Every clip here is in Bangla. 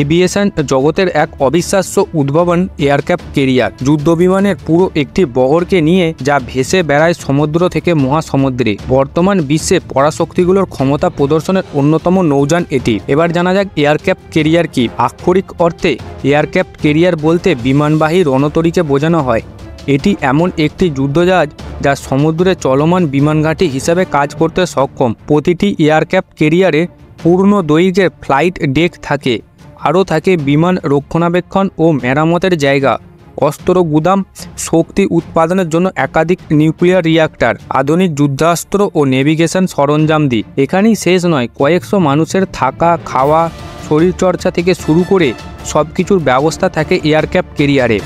এভিয়েশন জগতের এক অবিশ্বাস্য উদ্ভাবন এয়ারক্রাফট কেরিয়ার। যুদ্ধবিমানের পুরো একটি বহরকে নিয়ে যা ভেসে বেড়ায় সমুদ্র থেকে মহাসমুদ্রে। বর্তমান বিশ্বে পরাশক্তিগুলোর ক্ষমতা প্রদর্শনের অন্যতম নৌযান এটি। এবার জানা যাক এয়ারক্রাফট কেরিয়ার কি। আক্ষরিক অর্থে এয়ারক্রাফট কেরিয়ার বলতে বিমানবাহী রণতরীকে বোঝানো হয়। এটি এমন একটি যুদ্ধজাহাজ যা সমুদ্রে চলমান বিমানঘাঁটি হিসাবে কাজ করতে সক্ষম। প্রতিটি এয়ারক্রাফট কেরিয়ারে পূর্ণ দৈর্ঘ্যের ফ্লাইট ডেক থাকে। আরও থাকে বিমান রক্ষণাবেক্ষণ ও মেরামতের জায়গা, অস্ত্র গুদাম, শক্তি উৎপাদনের জন্য একাধিক নিউক্লিয়ার রিয়াক্টর, আধুনিক যুদ্ধাস্ত্র ও নেভিগেশন সরঞ্জাম দি। এখানেই শেষ নয়, কয়েকশো মানুষের থাকা, খাওয়া, শরীরচর্চা থেকে শুরু করে সব কিছুর ব্যবস্থা থাকে এয়ারক্রাফট কেরিয়ারে।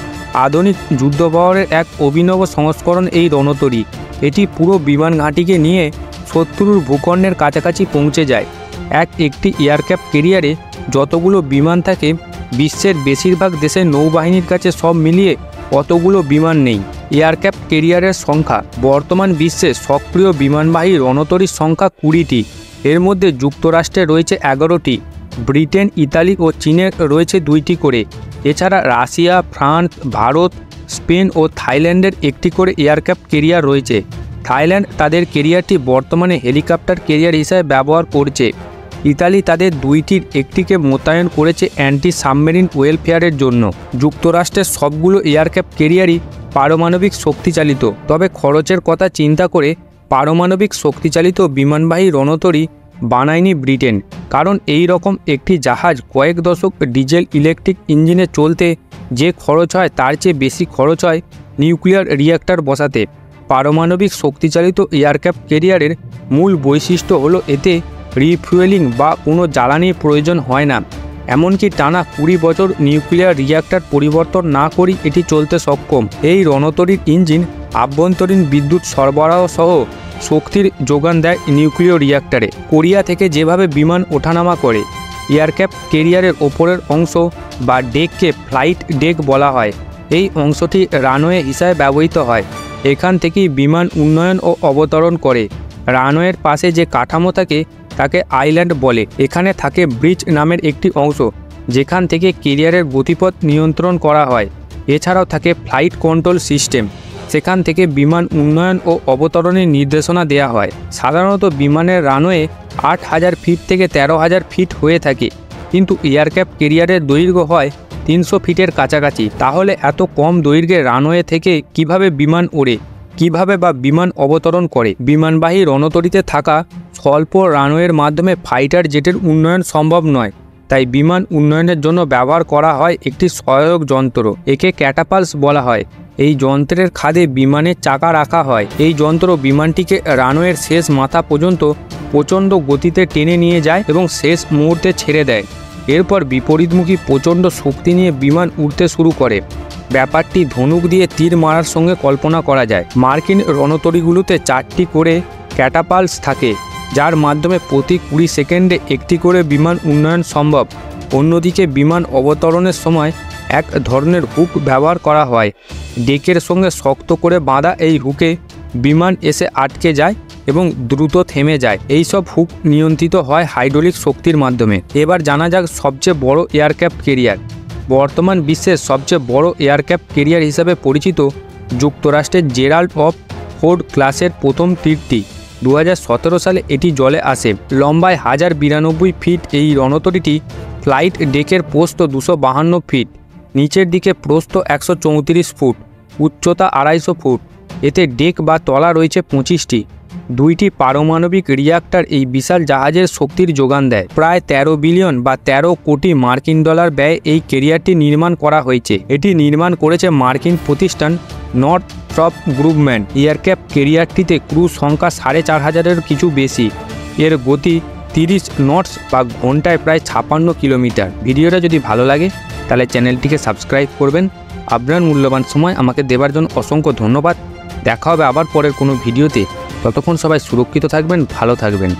আধুনিক যুদ্ধবহরের এক অভিনব সংস্করণ এই রণতরী। এটি পুরো বিমান ঘাঁটিকে নিয়ে শত্রুর ভূখণ্ডের কাছাকাছি পৌঁছে যায়। এক একটি এয়ারক্রাফট কেরিয়ারে যতগুলো বিমান থাকে, বিশ্বের বেশিরভাগ দেশের নৌবাহিনীর কাছে সব মিলিয়ে অতগুলো বিমান নেই। এয়ারক্রাফট কেরিয়ারের সংখ্যা বর্তমান বিশ্বে সক্রিয় বিমানবাহী রণতরীর সংখ্যা কুড়িটি। এর মধ্যে যুক্তরাষ্ট্রে রয়েছে এগারোটি, ব্রিটেন, ইতালি ও চীনে রয়েছে দুইটি করে। এছাড়া রাশিয়া, ফ্রান্স, ভারত, স্পেন ও থাইল্যান্ডের একটি করে এয়ারক্রাফট কেরিয়ার রয়েছে। থাইল্যান্ড তাদের কেরিয়ারটি বর্তমানে হেলিকপ্টার কেরিয়ার হিসাবে ব্যবহার করছে। ইতালি তাদের দুইটির একটিকে মোতায়েন করেছে অ্যান্টি সাবমেরিন ওয়েলফেয়ারের জন্য। যুক্তরাষ্ট্রের সবগুলো এয়ারক্রাফট কেরিয়ারই পারমাণবিক শক্তিচালিত। তবে খরচের কথা চিন্তা করে পারমাণবিক শক্তিচালিত বিমানবাহী রণতরী বানায়নি ব্রিটেন, কারণ এই রকম একটি জাহাজ কয়েক দশক ডিজেল ইলেকট্রিক ইঞ্জিনে চলতে যে খরচ হয় তার চেয়ে বেশি খরচ হয় নিউক্লিয়ার রিয়্যাক্টর বসাতে। পারমাণবিক শক্তিচালিত এয়ারক্রাফট কেরিয়ারের মূল বৈশিষ্ট্য হলো এতে রিফুয়েলিং বা কোনো জ্বালানির প্রয়োজন হয় না। এমনকি টানা কুড়ি বছর নিউক্লিয়ার রিয়্যাক্টর পরিবর্তন না করেই এটি চলতে সক্ষম। এই রণতরীর ইঞ্জিন, আভ্যন্তরীণ বিদ্যুৎ সরবরাহ সহ শক্তির যোগান দেয় নিউক্লিয় রিয়্যাক্টরে কোরিয়া থেকে যেভাবে বিমান ওঠানামা করে এয়ারক্রাফট কেরিয়ারের ওপরের অংশ বা ডেককে ফ্লাইট ডেক বলা হয়, এই অংশটি রানওয়ে হিসাবে ব্যবহৃত হয়। এখান থেকেই বিমান উন্নয়ন ও অবতরণ করে। রানওয়ের পাশে যে কাঠামো থাকে তাকে আইল্যান্ড বলে। এখানে থাকে ব্রিজ নামের একটি অংশ, যেখান থেকে কেরিয়ারের গতিপথ নিয়ন্ত্রণ করা হয়। এছাড়াও থাকে ফ্লাইট কন্ট্রোল সিস্টেম, সেখান থেকে বিমান উন্নয়ন ও অবতরণের নির্দেশনা দেওয়া হয়। সাধারণত বিমানের রানওয়ে আট হাজার ফিট থেকে তেরো হাজার ফিট হয়ে থাকে, কিন্তু এয়ারক্রাফট কেরিয়ারের দৈর্ঘ্য হয় তিনশো ফিটের কাছাকাছি। তাহলে এত কম দৈর্ঘ্যে রানওয়ে থেকে কীভাবে বিমান ওড়ে? কীভাবে বা বিমান অবতরণ করে? বিমানবাহী রণতরীতে থাকা স্বল্প রানওয়ের মাধ্যমে ফাইটার জেটের উন্নয়ন সম্ভব নয়। তাই বিমান উন্নয়নের জন্য ব্যবহার করা হয় একটি সহায়ক যন্ত্র, একে ক্যাটাপালস বলা হয়। এই যন্ত্রের খাদে বিমানের চাকা রাখা হয়। এই যন্ত্র বিমানটিকে রানওয়ের শেষ মাথা পর্যন্ত প্রচণ্ড গতিতে টেনে নিয়ে যায় এবং শেষ মুহূর্তে ছেড়ে দেয়। এরপর বিপরীতমুখী প্রচণ্ড শক্তি নিয়ে বিমান উড়তে শুরু করে। ব্যাপারটি ধনুক দিয়ে তীর মারার সঙ্গে কল্পনা করা যায়। মার্কিন রণতরীগুলোতে চারটি করে ক্যাটাপালস থাকে, যার মাধ্যমে প্রতি কুড়ি সেকেন্ডে একটি করে বিমান উন্নয়ন সম্ভব। অন্যদিকে বিমান অবতরণের সময় এক ধরনের হুক ব্যবহার করা হয়। ডেকের সঙ্গে শক্ত করে বাঁধা এই হুকে বিমান এসে আটকে যায় এবং দ্রুত থেমে যায়। এই সব হুক নিয়ন্ত্রিত হয় হাইড্রোলিক শক্তির মাধ্যমে। এবার জানা যাক সবচেয়ে বড় এয়ারক্রাফট কেরিয়ার। বর্তমান বিশ্বের সবচেয়ে বড় এয়ারক্রাফট কেরিয়ার হিসাবে পরিচিত যুক্তরাষ্ট্রের জেরাল্ড অফ ফোর্ড ক্লাসের প্রথম তীরটি। দু হাজার সতেরো সালে এটি জলে আসে। লম্বায় হাজার বিরানব্বই ফিট এই রণতরীটি ফ্লাইট ডেকের প্রস্থ দুশো বাহান্ন ফিট। নিচের দিকে প্রস্থ একশো ফুট। উচ্চতা আড়াইশো ফুট। এতে ডেক বা তলা রয়েছে পঁচিশটি। দুইটি পারমাণবিক রিয়াক্টর এই বিশাল জাহাজের শক্তির যোগান দেয়। প্রায় ১৩ বিলিয়ন বা ১৩ কোটি মার্কিন ডলার ব্যয় এই কেরিয়ারটি নির্মাণ করা হয়েছে। এটি নির্মাণ করেছে মার্কিন প্রতিষ্ঠান নর্থ ট্রপ গ্রুপম্যান। এয়ারক্যাপ কেরিয়ারটিতে ক্রু সংখ্যা সাড়ে চার হাজারের কিছু বেশি। এর গতি তিরিশ নটস বা ঘন্টায় প্রায় ছাপান্ন কিলোমিটার। ভিডিওটা যদি ভালো লাগে, তাহলে চ্যানেলটিকে সাবস্ক্রাইব করবেন। আপনার মূল্যবান সময় আমাকে দেবার জন্য অসংখ্য ধন্যবাদ। দেখা হবে আবার পরের কোনো ভিডিওতে। ততক্ষণ সবাই সুরক্ষিত থাকবেন ভালো থাকবেন।